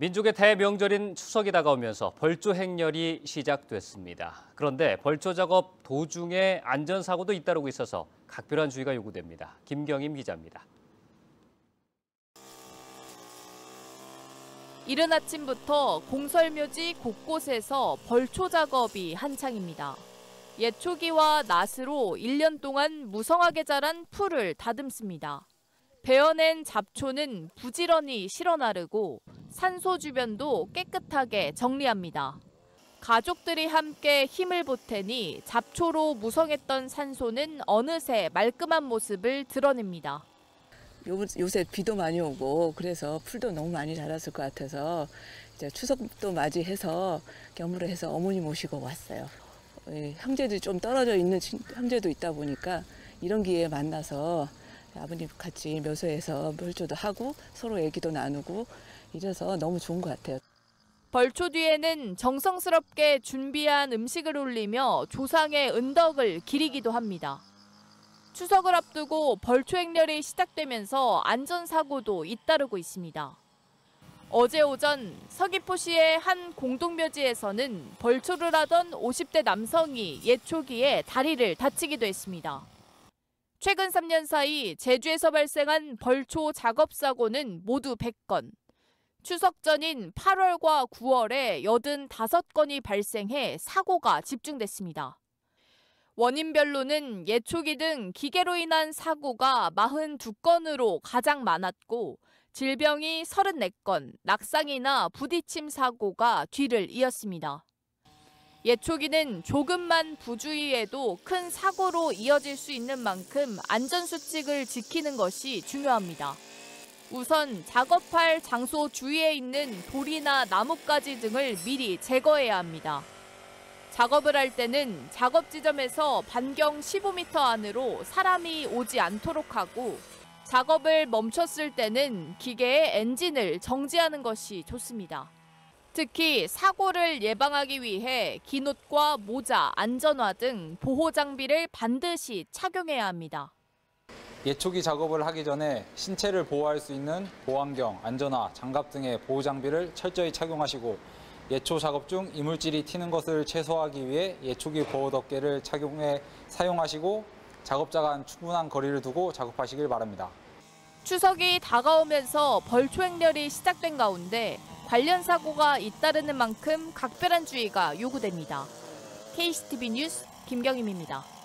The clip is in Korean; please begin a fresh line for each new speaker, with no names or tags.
민족의 대명절인 추석이 다가오면서 벌초 행렬이 시작됐습니다. 그런데 벌초 작업 도중에 안전사고도 잇따르고 있어서 각별한 주의가 요구됩니다. 김경임 기자입니다.
이른 아침부터 공설묘지 곳곳에서 벌초 작업이 한창입니다. 예초기와 낫으로 1년 동안 무성하게 자란 풀을 다듬습니다. 베어낸 잡초는 부지런히 실어 나르고 산소 주변도 깨끗하게 정리합니다. 가족들이 함께 힘을 보태니 잡초로 무성했던 산소는 어느새 말끔한 모습을 드러냅니다.
요, 요새 비도 많이 오고 그래서 풀도 너무 많이 자랐을 것 같아서 이제 추석도 맞이해서 겸으로 해서 어머니 모시고 왔어요. 예, 형제들이 좀 떨어져 있는 친- 형제도 있다 보니까 이런 기회에 만나서 아버님 같이 묘소에서 멸조도 하고 서로 얘기도 나누고 이래서 너무 좋은 것 같아요.
벌초 뒤에는 정성스럽게 준비한 음식을 올리며 조상의 은덕을 기리기도 합니다. 추석을 앞두고 벌초 행렬이 시작되면서 안전사고도 잇따르고 있습니다. 어제 오전 서귀포시의 한 공동묘지에서는 벌초를 하던 50대 남성이 예초기에 다리를 다치기도 했습니다. 최근 3년 사이 제주에서 발생한 벌초 작업 사고는 모두 100건, 추석 전인 8월과 9월에 85건이 발생해 사고가 집중됐습니다. 원인별로는 예초기 등 기계로 인한 사고가 42건으로 가장 많았고 질병이 34건, 낙상이나 부딪힘 사고가 뒤를 이었습니다. 예초기는 조금만 부주의해도 큰 사고로 이어질 수 있는 만큼 안전수칙을 지키는 것이 중요합니다. 우선 작업할 장소 주위에 있는 돌이나 나뭇가지 등을 미리 제거해야 합니다. 작업을 할 때는 작업 지점에서 반경 15m 안으로 사람이 오지 않도록 하고 작업을 멈췄을 때는 기계의 엔진을 정지하는 것이 좋습니다. 특히 사고를 예방하기 위해 긴 옷과 모자, 안전화 등 보호 장비를 반드시 착용해야 합니다.
예초기 작업을 하기 전에 신체를 보호할 수 있는 보안경, 안전화, 장갑 등의 보호 장비를 철저히 착용하시고 예초 작업 중 이물질이 튀는 것을 최소화하기 위해 예초기 보호 덮개를 착용해 사용하시고 작업자 간 충분한 거리를 두고 작업하시길 바랍니다.
추석이 다가오면서 벌초 행렬이 시작된 가운데 관련 사고가 잇따르는 만큼 각별한 주의가 요구됩니다. KCTV 뉴스 김경임입니다.